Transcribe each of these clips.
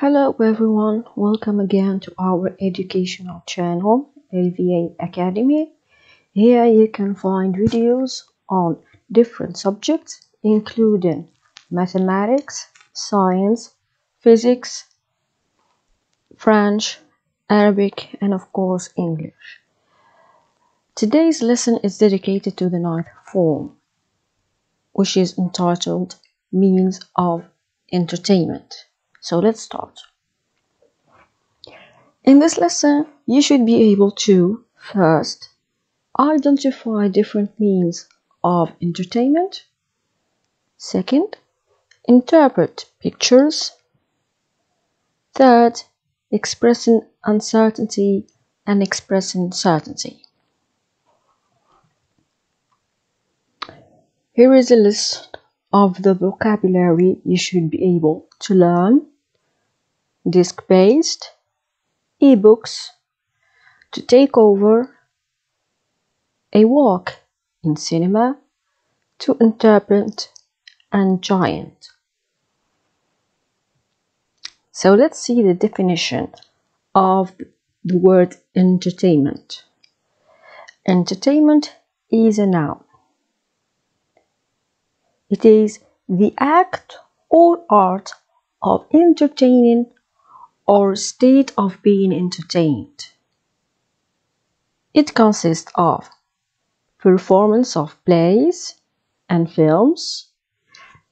Hello everyone, welcome again to our educational channel LVA Academy. Here you can find videos on different subjects including mathematics, science, physics, French, Arabic and of course English. Today's lesson is dedicated to the ninth form which is entitled Means of Entertainment. So let's start. In this lesson, you should be able to first identify different means of entertainment. Second, interpret pictures. Third, expressing uncertainty and expressing certainty. Here is a list of the vocabulary you should be able to learn disc based, ebooks, to take over, a walk in cinema, to interpret, and giant. So let's see the definition of the word entertainment. Entertainment is a noun. It is the act or art of entertaining or state of being entertained. It consists of performance of plays and films,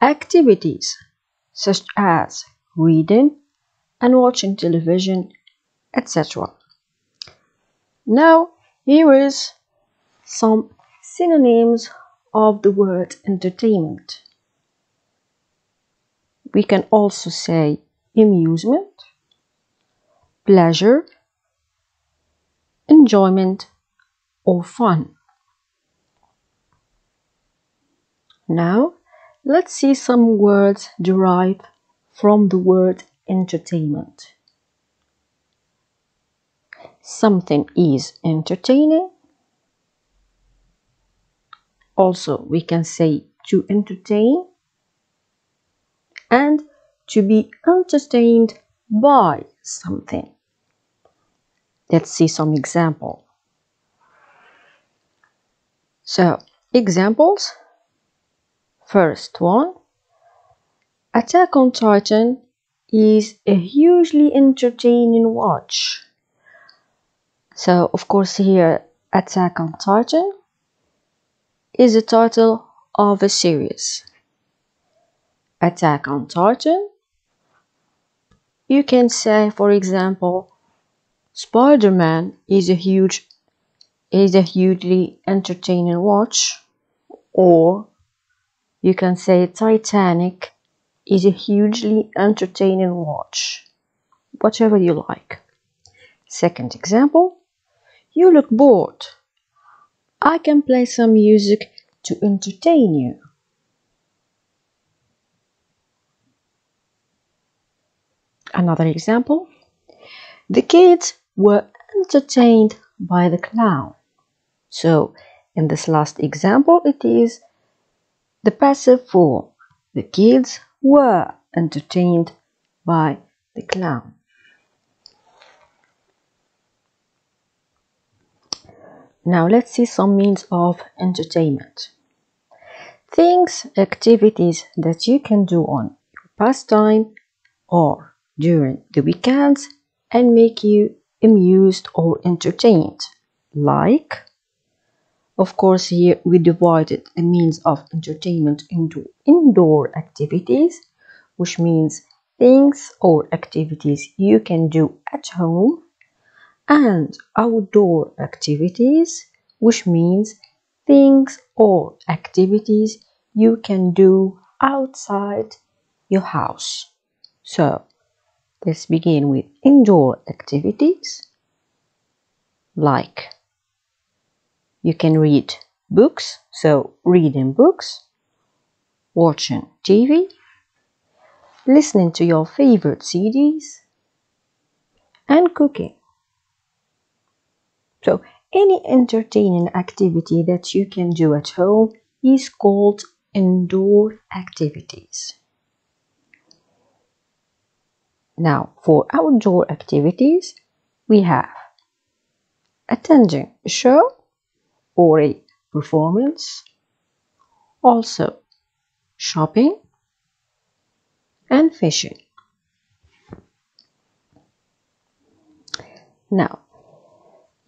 activities such as reading and watching television, etc. Now, here is some synonyms of the word entertainment. We can also say amusement, pleasure, enjoyment, or fun. Now, let's see some words derived from the word entertainment. Something is entertaining. Also, we can say to entertain and to be entertained by something. Let's see some example. So, examples. First one. Attack on Titan is a hugely entertaining watch. So, of course, here Attack on Titan is the title of a series. Attack on Titan. You can say, for example, Spider-Man is a huge is a hugely entertaining watch or you can say Titanic is a hugely entertaining watch. Whatever you like. Second example, you look bored. I can play some music to entertain you. Another example, the kids were entertained by the clown. So, in this last example, it is the passive form. The kids were entertained by the clown. Now let's see some means of entertainment. Things, activities that you can do on your pastime or during the weekends and make you amused or entertained. Like, of course, here we divided the means of entertainment into indoor activities, which means things or activities you can do at home, and outdoor activities, which means things or activities you can do outside your house. So, Let's begin with indoor activities like you can read books, so reading books, watching TV, listening to your favorite CDs, and cooking. So, any entertaining activity that you can do at home is called indoor activities. Now, for outdoor activities, we have attending a show or a performance, also shopping and fishing. Now,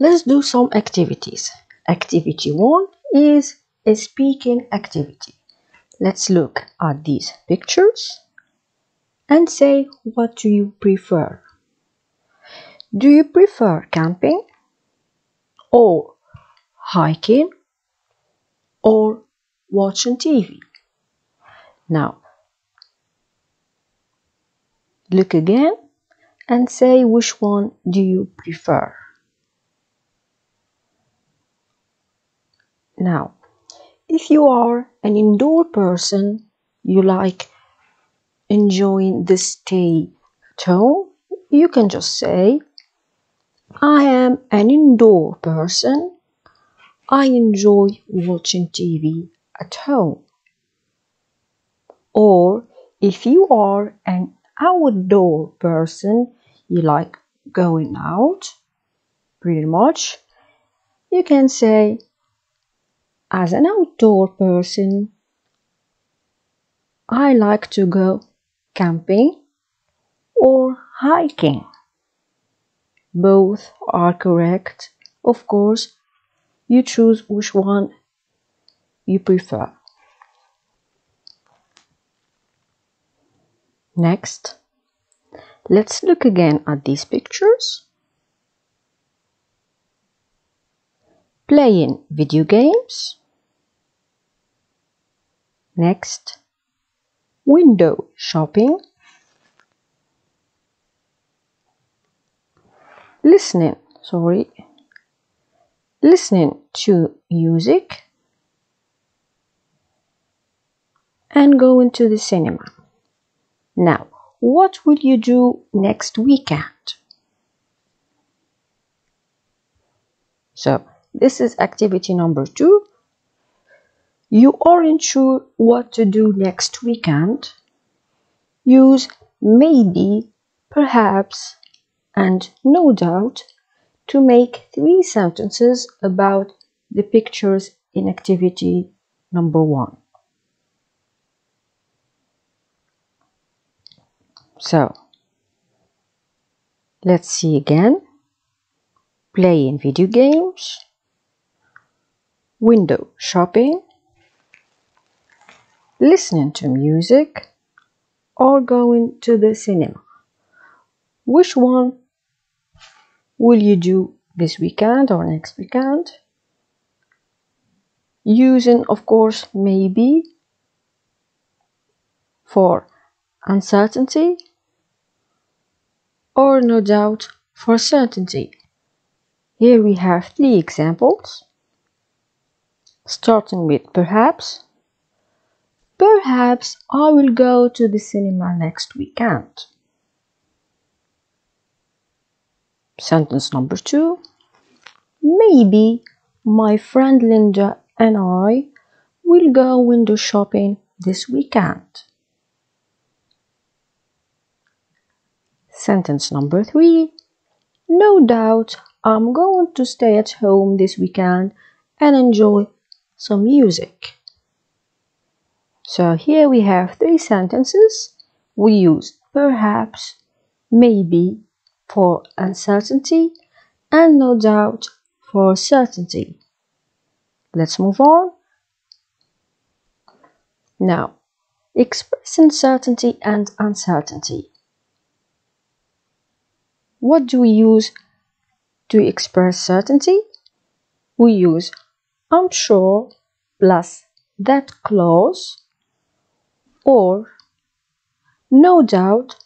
let's do some activities. Activity 1 is a speaking activity. Let's look at these pictures and say what do you prefer? Do you prefer camping or hiking or watching TV? Now, look again and say which one do you prefer. Now, if you are an indoor person, you like enjoying the stay at home, you can just say, I am an indoor person. I enjoy watching TV at home. Or if you are an outdoor person, you like going out pretty much, you can say, as an outdoor person, I like to go camping or hiking. Both are correct. Of course, you choose which one you prefer. Next, let's look again at these pictures. Playing video games Next, window shopping. Listening, sorry, listening to music and going to the cinema. Now, what will you do next weekend? So, this is activity number two you aren't sure what to do next weekend, use maybe, perhaps, and no doubt to make three sentences about the pictures in activity number one. So, let's see again. Playing video games, window shopping, listening to music, or going to the cinema. Which one will you do this weekend or next weekend? Using, of course, maybe for uncertainty or no doubt for certainty. Here we have three examples, starting with perhaps, Perhaps I will go to the cinema next weekend. Sentence number two. Maybe my friend Linda and I will go window shopping this weekend. Sentence number three. No doubt I'm going to stay at home this weekend and enjoy some music. So here we have three sentences. We use perhaps, maybe for uncertainty, and no doubt for certainty. Let's move on. Now, expressing certainty and uncertainty. What do we use to express certainty? We use I'm sure plus that clause or no doubt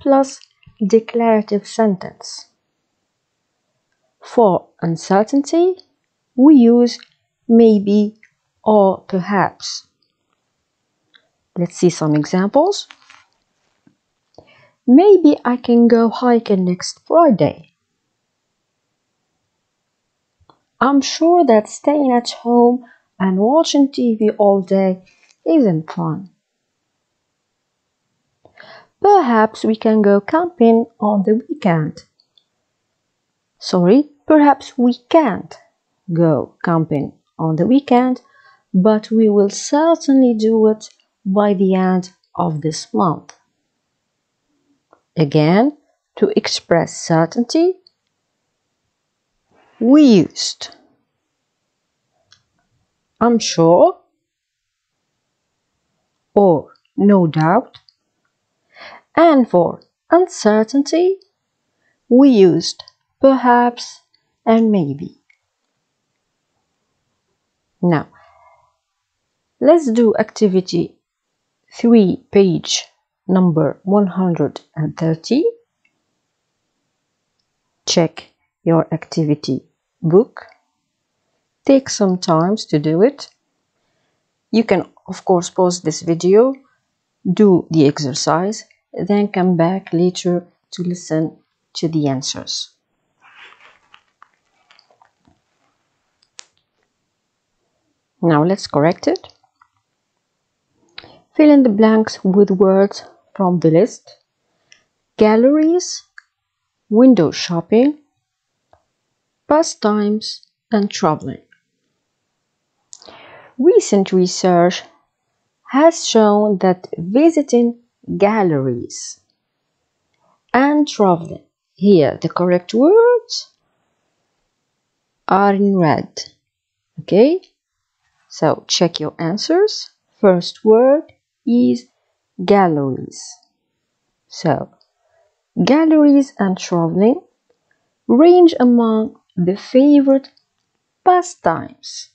plus declarative sentence. For uncertainty, we use maybe or perhaps. Let's see some examples. Maybe I can go hiking next Friday. I'm sure that staying at home and watching TV all day isn't fun. Perhaps we can go camping on the weekend. Sorry, perhaps we can't go camping on the weekend, but we will certainly do it by the end of this month. Again, to express certainty, we used I'm sure or no doubt. And for uncertainty, we used perhaps and maybe. Now, let's do activity 3, page number 130. Check your activity book. Take some time to do it. You can of course pause this video, do the exercise, then come back later to listen to the answers. Now let's correct it. Fill in the blanks with words from the list. Galleries, window shopping, pastimes, and traveling. Recent research has shown that visiting galleries and traveling, here the correct words are in red. Okay, so check your answers. First word is galleries. So, galleries and traveling range among the favorite pastimes.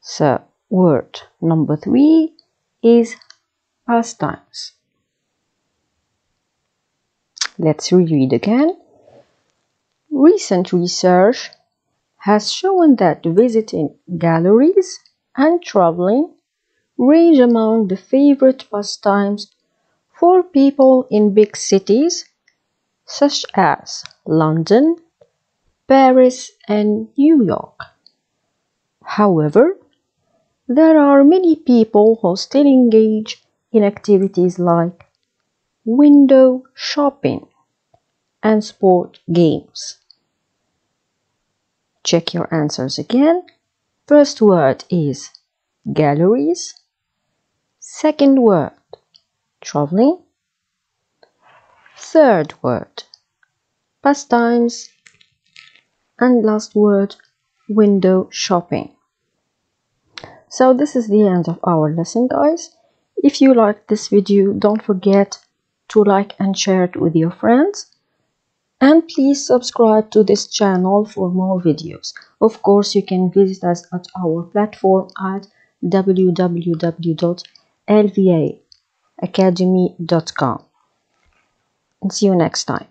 So, word number three is pastimes. Let's reread again. Recent research has shown that visiting galleries and traveling range among the favorite pastimes for people in big cities such as London, Paris, and New York. However, there are many people who still engage in activities like window shopping and sport games. Check your answers again. First word is galleries. Second word, traveling. Third word, pastimes. And last word, window shopping. So this is the end of our lesson guys. If you liked this video, don't forget to like and share it with your friends. And please subscribe to this channel for more videos. Of course, you can visit us at our platform at www.lvaacademy.com. And see you next time.